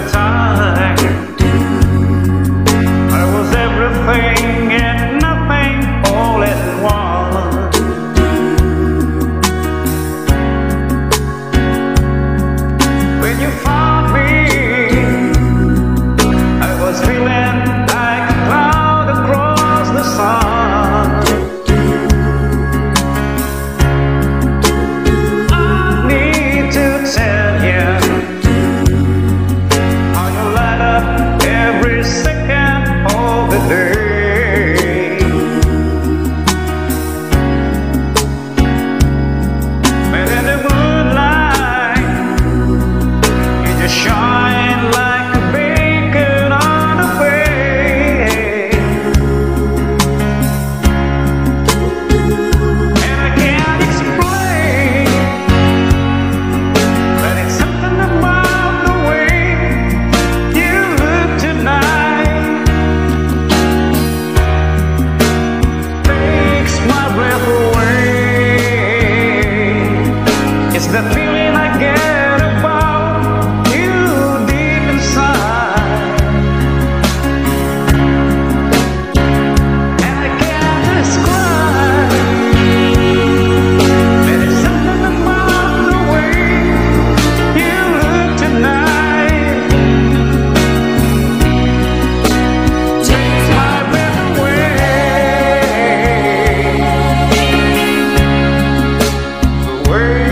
the time away.